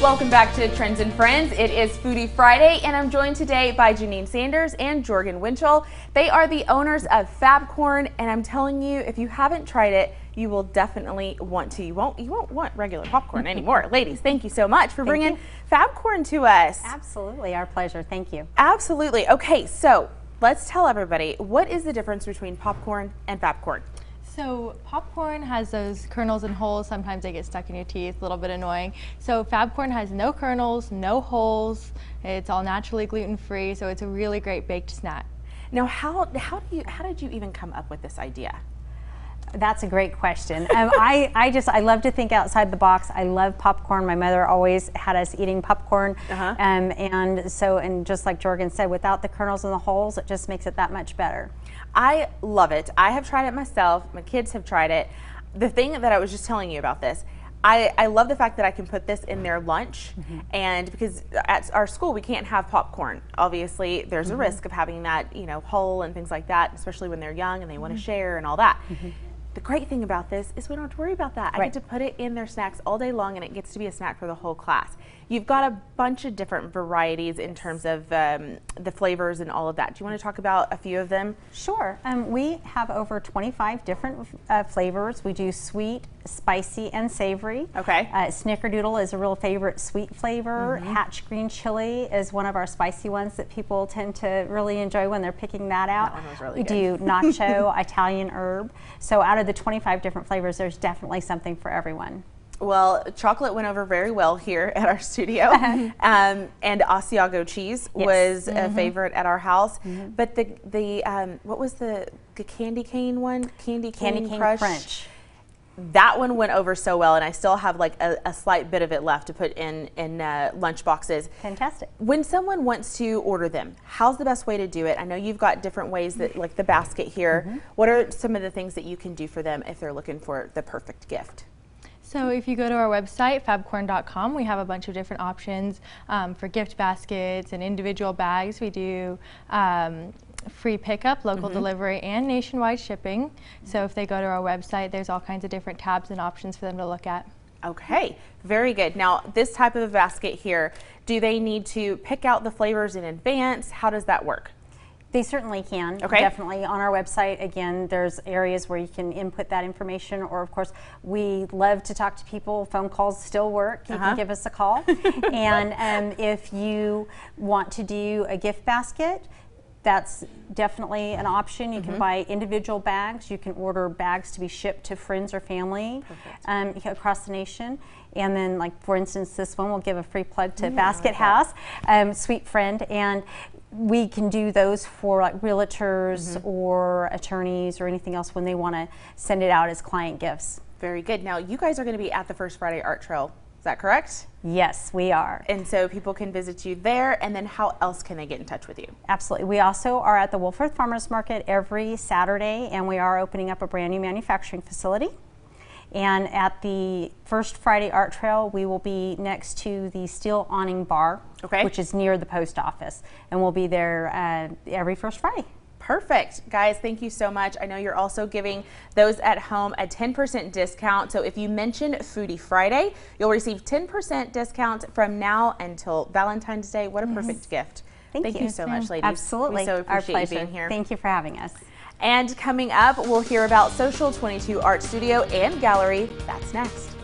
Welcome back to Trends and Friends. It is Foodie Friday, and I'm joined today by Janine Sanders and Jorgen Winchell. They are the owners of Fabcorn, and I'm telling you, if you haven't tried it, you will definitely want to. You won't. You won't want regular popcorn anymore, ladies. Thank you so much for bringing Fabcorn to us. Absolutely, our pleasure. Thank you. Absolutely. Okay, so let's tell everybody what is the difference between popcorn and Fabcorn. So popcorn has those kernels and holes. Sometimes they get stuck in your teeth, a little bit annoying. So Fabcorn has no kernels, no holes. It's all naturally gluten-free, so it's a really great baked snack. Now, how how do you how did you even come up with this idea? That's a great question. Um, I, I just, I love to think outside the box. I love popcorn. My mother always had us eating popcorn. Uh-huh. Um, and so, and just like Jorgen said, without the kernels and the holes, it just makes it that much better. I love it. I have tried it myself. My kids have tried it. The thing that I was just telling you about this, I, I love the fact that I can put this in their lunch. And because at our school, we can't have popcorn. Obviously, there's a risk of having that, you know, hole and things like that, especially when they're young and they want to share and all that. The great thing about this is we don't have to worry about that. I get to put it in their snacks all day long and it gets to be a snack for the whole class. You've got a bunch of different varieties in terms of um, the flavors and all of that. Do you want to talk about a few of them? Sure. Um, we have over 25 different uh, flavors. We do sweet, spicy, and savory. Okay. Uh, Snickerdoodle is a real favorite sweet flavor. Hatch green chili is one of our spicy ones that people tend to really enjoy when they're picking that out. one was really we good. do nacho, Italian herb. So out of the 25 different flavors, there's definitely something for everyone. Well, chocolate went over very well here at our studio, um, and Asiago cheese Yes. was a favorite at our house. But the the um, what was the, the candy cane one? Candy cane, Candy cane crush. crunch. That one went over so well, and I still have like a, a slight bit of it left to put in in uh, lunch boxes. Fantastic. When someone wants to order them, how's the best way to do it? I know you've got different ways that, like the basket here. What are some of the things that you can do for them if they're looking for the perfect gift? So if you go to our website, fabcorn.com, we have a bunch of different options um, for gift baskets and individual bags. We do um, free pickup, local delivery, and nationwide shipping. So if they go to our website, there's all kinds of different tabs and options for them to look at. Okay, very good. Now, this type of a basket here, do they need to pick out the flavors in advance? How does that work? They certainly can. Okay. Definitely on our website. Again, there's areas where you can input that information, or of course, we love to talk to people. Phone calls still work. You Uh-huh. can give us a call. and um, if you want to do a gift basket, that's definitely an option. You can buy individual bags. You can order bags to be shipped to friends or family um, across the nation. And then, like for instance, this one will give a free plug to Basket House, um, Sweet Friend, and we can do those for like realtors or attorneys or anything else when they want to send it out as client gifts. Very good. Now, you guys are going to be at the First Friday Art Trail. Is that correct? Yes, we are. And so people can visit you there. And then how else can they get in touch with you? Absolutely. We also are at the Wolfforth Farmers Market every Saturday, and we are opening up a brand new manufacturing facility. And at the First Friday Art Trail, we will be next to the Steel Awning Bar, Okay. which is near the post office, and we'll be there uh, every First Friday. Perfect. Guys, thank you so much. I know you're also giving those at home a 10% discount. So if you mention Foodie Friday, you'll receive 10% discount from now until Valentine's Day. What a perfect gift. Thank you. you. so much, ladies. Absolutely. We so Our appreciate you pleasure. being here. Thank you for having us. And coming up, we'll hear about Social 22 Art Studio and Gallery. That's next.